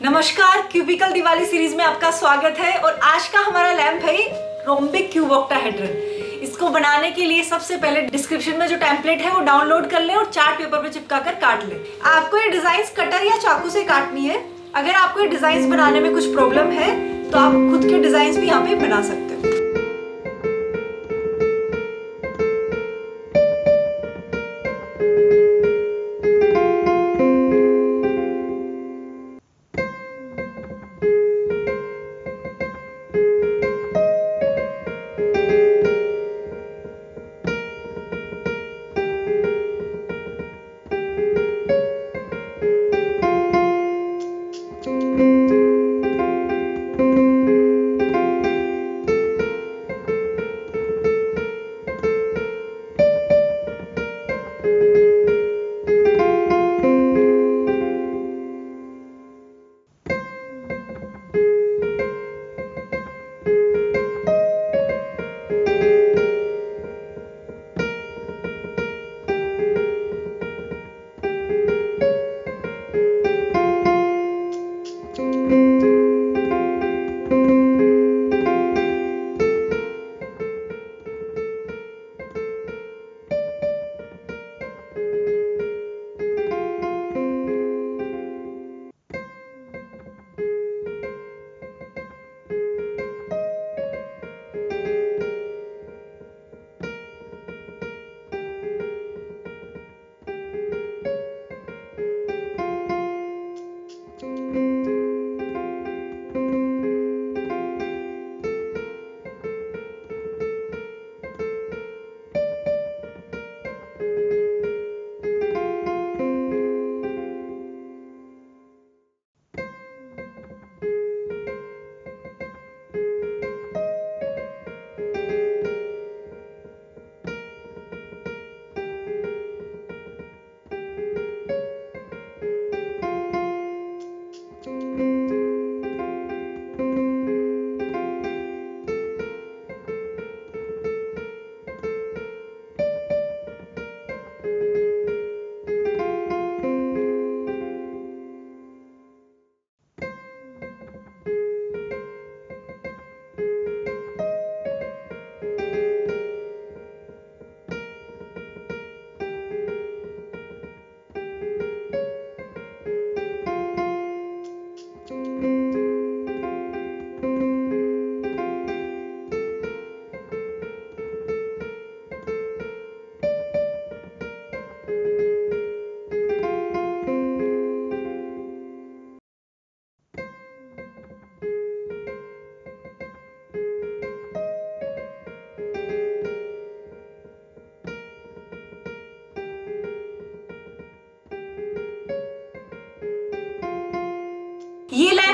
नमस्कार, cubicle Diwali series में आपका स्वागत है और आज का हमारा लैम्प है रोम्बिक क्यूब ऑक्टाहेड्रन इसको बनाने के लिए सबसे पहले डिस्क्रिप्शन में जो टेम्पलेट है वो डाउनलोड कर ले और चार्ट पेपर पे चिपका कर काट ले। आपको ये डिज़ाइन कटर या चाकू से काटनी है। अगर आपको ये डिज़ाइन बनाने में कुछ प्रॉब्लम है तो आप खुद के डिज़ाइन भी यहाँ पे बना सकते ये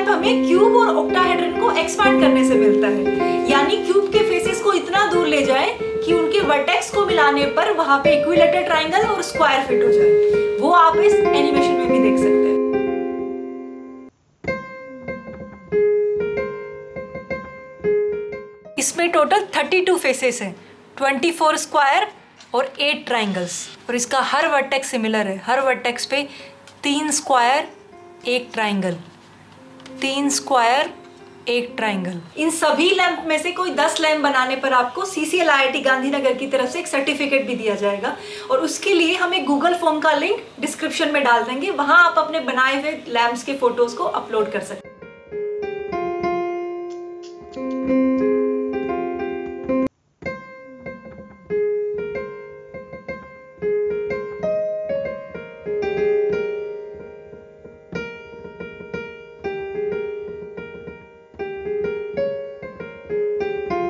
लैंप हमें क्यूब और ऑक्टाहेड्रन को एक्सपांड करने से मिलता है। यानी क्यूब के फेसेस को इतना दूर ले जाए कि उनके वर्टेक्स को मिलाने पर वहाँ पे इक्विलेटर ट्राइंगल और स्क्वायर फिट हो जाए। वो आप इस एनिमेशन में भी देख सकते हैं। इसमें टोटल 32 फेसेस हैं। 24 स्क्वायर और 8 ट्राइंगल्स और इसका हर वर्टेक्स सिमिलर है। हर वर्टेक्स पे तीन स्क्वायर एक ट्राइंगल तीन स्क्वायर, एक ट्राइंगल इन सभी लैंप में से कोई दस लैंप बनाने पर आपको C C L I T Gandhinagar की तरफ़ से एक सर्टिफिकेट भी दिया जाएगा। और उसके लिए हम गूगल फॉर्म का लिंक डिस्क्रिप्शन में डाल देंगे। वहाँ आप अपने बनाए हुए लैंप्स के फ़ोटोज़ को अपलोड कर सकते